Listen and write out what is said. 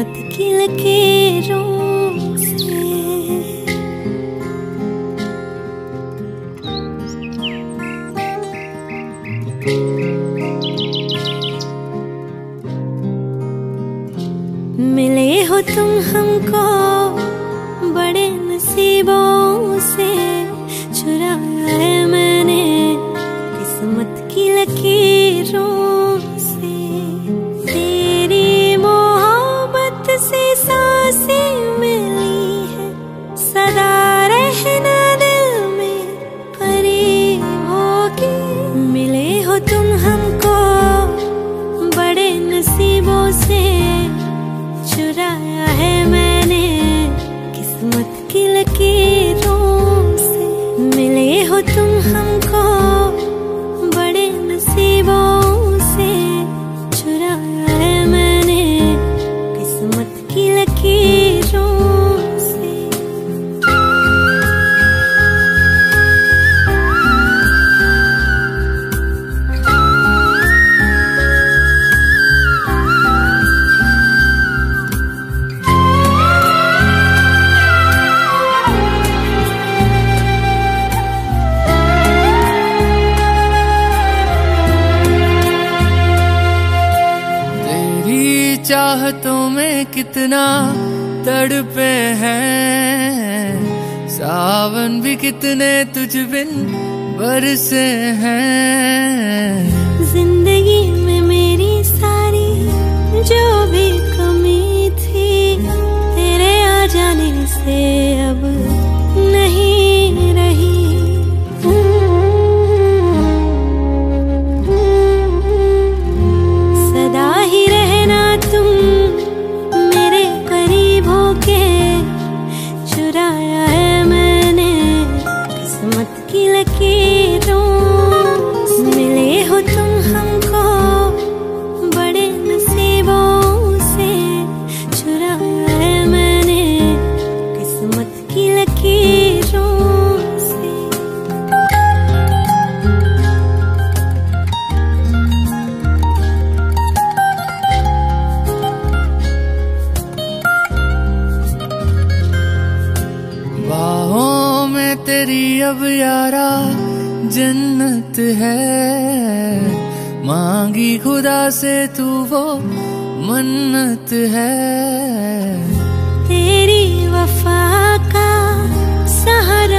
मौत की लकीरों से मिले हो तुम हमको बड़े नसीबों से। चुराया है मैंने किस्मत की लकी किस्मत चाहतों में कितना तड़पे हैं। सावन भी कितने तुझ बिन बरसे हैं। ज़िंदगी में मेरी सारी जो भी कमी थी, तेरे आ जाने से अब तेरी अब यारा जन्नत है। मांगी खुदा से तू वो मन्नत है। तेरी वफा का सहारा